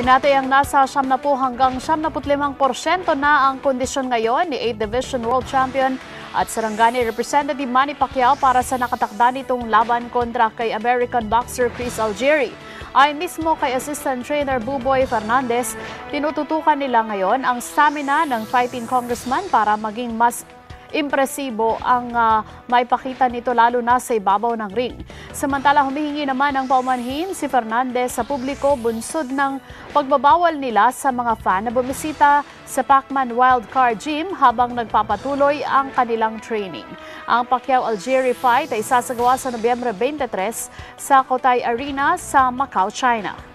Natin ang nasa 70 hanggang 75% na ang kondisyon ngayon ni 8th Division World Champion at Sarangani Representative Manny Pacquiao para sa nakatakda nitong laban kontra kay American boxer Chris Algieri. Ay mismo kay Assistant Trainer Buboy Fernandez, tinututukan nila ngayon ang stamina ng fighting congressman para maging mas impresibo ang uh, maipakita nito lalo na sa ibabaw ng ring. Samantala humihingi naman ng paumanhin si Fernandez sa publiko bunsod ng pagbabawal nila sa mga fan na bumisita sa Pacman Wildcard Gym habang nagpapatuloy ang kanilang training. Ang Pacquiao-Algeria fight ay sasagawa sa Nobyembre 23 sa Kotay Arena sa Macau, China.